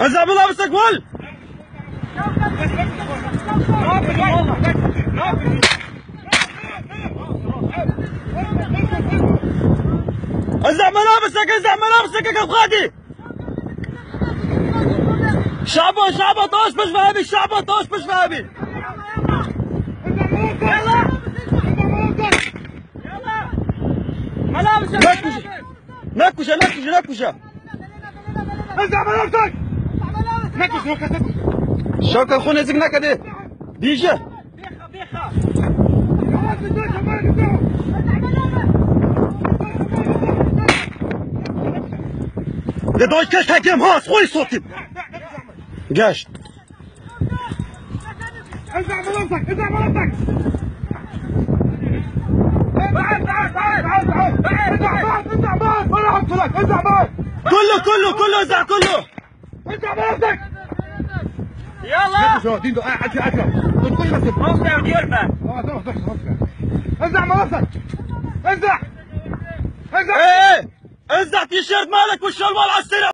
انزع ملابسك ول انزع ملابسك انزع ملابسك يا غادي شعبه شعبه طاش مش فاهمي شعبه طاش مش فاهمي نکشه نکشه نکشه. نکشه شاکر خون ازیگ نکده. بیشه ده دوش کش تکیم هاست خوی سوتیم. گشت. ازعب لك انزع بعد كله كله كله ازع كله. انزع ملابسك يلا. شو ديندو عشرة عشرة تقول بس موقع وديربه انزع ملابسك انزع انزع إيه انزع تيشيرت مالك والشلوار على السريع